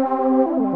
Música